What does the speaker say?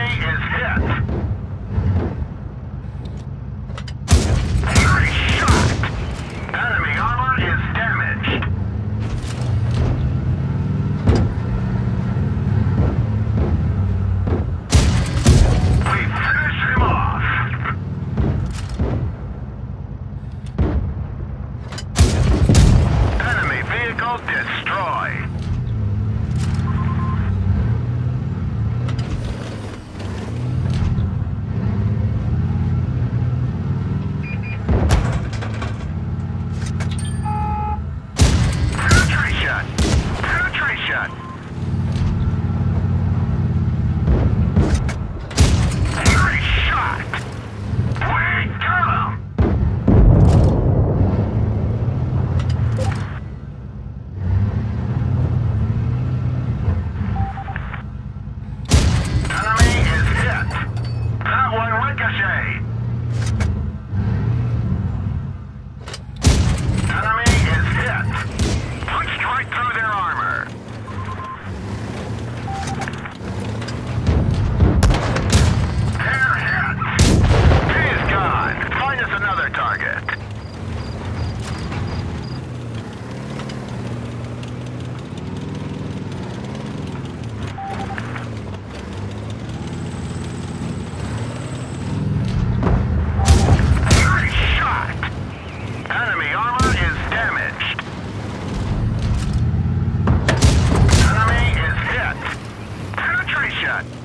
Is hit. Ricochet. shot.